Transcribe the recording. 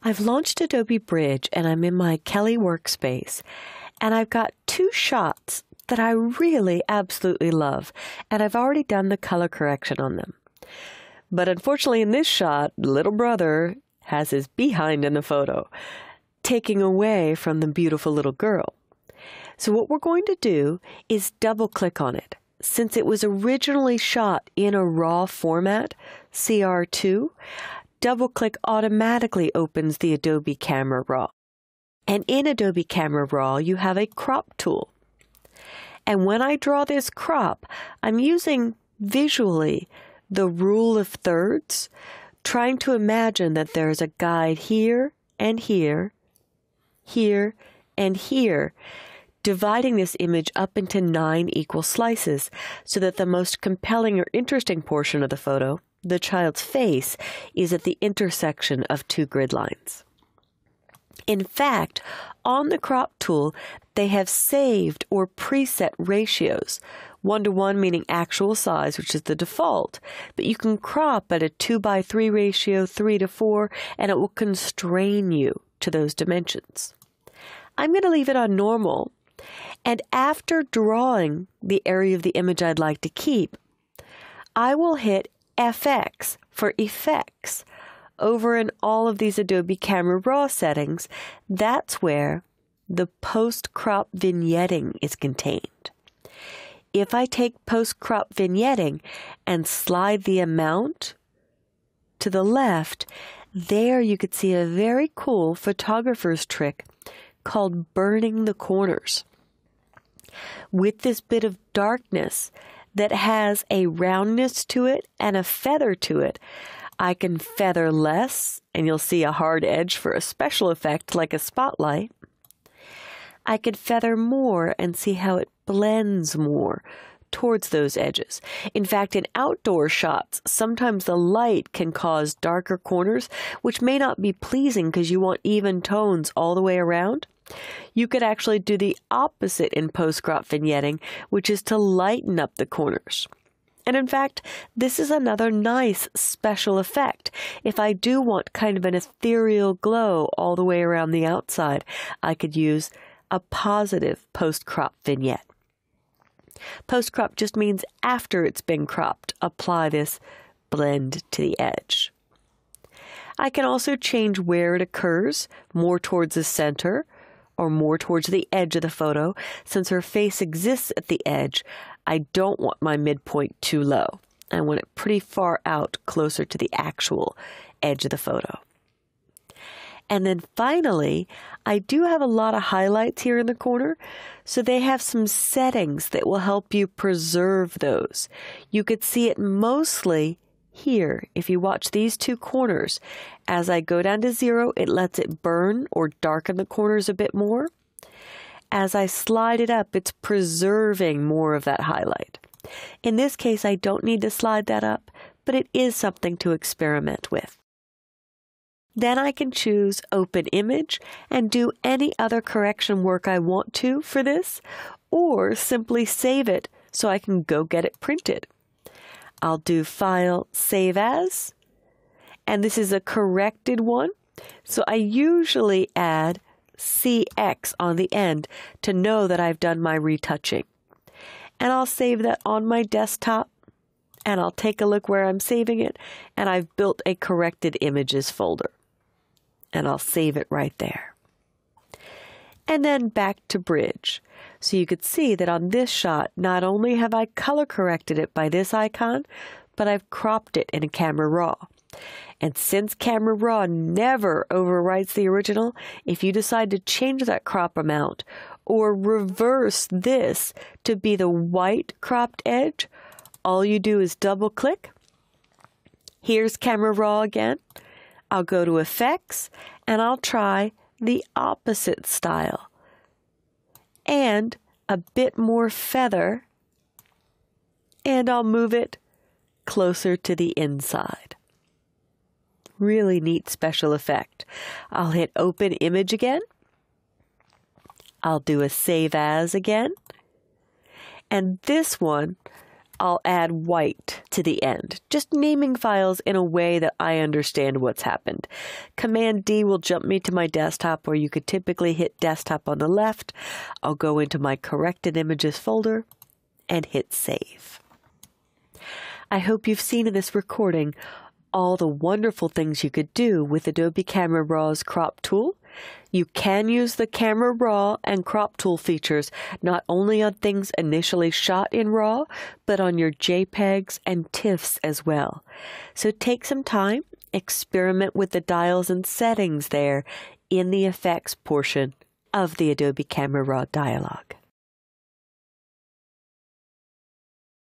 I've launched Adobe Bridge and I'm in my Kelly workspace and I've got two shots that I really absolutely love and I've already done the color correction on them. But unfortunately in this shot, little brother has his behind in the photo, taking away from the beautiful little girl. So what we're going to do is double click on it. Since it was originally shot in a RAW format, CR2, double click automatically opens the Adobe Camera Raw. And in Adobe Camera Raw, you have a crop tool. And when I draw this crop, I'm using visually the rule of thirds, trying to imagine that there's a guide here and here, here and here, dividing this image up into nine equal slices so that the most compelling or interesting portion of the photo the child's face is at the intersection of two grid lines. In fact, on the crop tool, they have saved or preset ratios. One to one meaning actual size, which is the default, but you can crop at a 2 by 3 ratio, 3 to 4, and it will constrain you to those dimensions. I'm going to leave it on normal, and after drawing the area of the image I'd like to keep, I will hit FX for effects. Over in all of these Adobe Camera Raw settings, that's where the post crop vignetting is contained. If I take post crop vignetting and slide the amount to the left, there you could see a very cool photographer's trick called burning the corners. With this bit of darkness, that has a roundness to it and a feather to it. I can feather less, and you'll see a hard edge for a special effect like a spotlight. I could feather more and see how it blends more towards those edges. In fact, in outdoor shots, sometimes the light can cause darker corners, which may not be pleasing because you want even tones all the way around. You could actually do the opposite in post-crop vignetting, which is to lighten up the corners. And in fact, this is another nice special effect. If I do want kind of an ethereal glow all the way around the outside, I could use a positive post-crop vignette. Post-crop just means after it's been cropped, apply this blend to the edge. I can also change where it occurs, more towards the center or more towards the edge of the photo. Since her face exists at the edge, I don't want my midpoint too low. I want it pretty far out, closer to the actual edge of the photo. And then finally, I do have a lot of highlights here in the corner, so they have some settings that will help you preserve those. You could see it mostly here, if you watch these two corners, as I go down to zero, it lets it burn or darken the corners a bit more. As I slide it up, it's preserving more of that highlight. In this case, I don't need to slide that up, but it is something to experiment with. Then I can choose Open Image and do any other correction work I want to for this, or simply save it so I can go get it printed. I'll do File, Save As, and this is a corrected one. So I usually add CX on the end to know that I've done my retouching. And I'll save that on my desktop and I'll take a look where I'm saving it and I've built a corrected images folder. And I'll save it right there. And then back to bridge. So you could see that on this shot, not only have I color corrected it by this icon, but I've cropped it in a Camera Raw. And since Camera Raw never overwrites the original, if you decide to change that crop amount or reverse this to be the white cropped edge, all you do is double click. Here's Camera Raw again. I'll go to Effects and I'll try the opposite style and a bit more feather, and I'll move it closer to the inside. Really neat special effect. I'll hit Open Image again. I'll do a Save As again. And this one, I'll add white to the end, just naming files in a way that I understand what's happened. Command D will jump me to my desktop where you could typically hit desktop on the left. I'll go into my corrected images folder and hit save. I hope you've seen in this recording all the wonderful things you could do with Adobe Camera Raw's crop tool. You can use the Camera Raw and crop tool features not only on things initially shot in RAW, but on your JPEGs and TIFFs as well. So take some time, experiment with the dials and settings there in the effects portion of the Adobe Camera Raw dialog.